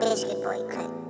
Biscuit Boy cut.